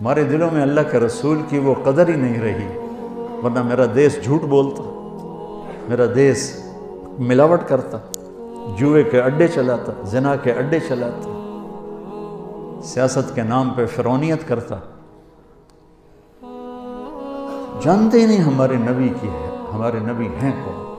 ہمارے دلوں میں اللہ کے رسول کی وہ قدر ہی نہیں رہی، ورنہ میرا دیس جھوٹ بولتا، میرا دیس ملاوٹ کرتا، جوئے کے اڈے چلاتا، زنا کے اڈے چلاتا، سیاست کے نام پہ فرونیت کرتا۔ جانتے ہی نہیں ہمارے نبی کی ہے، ہمارے نبی ہیں کون؟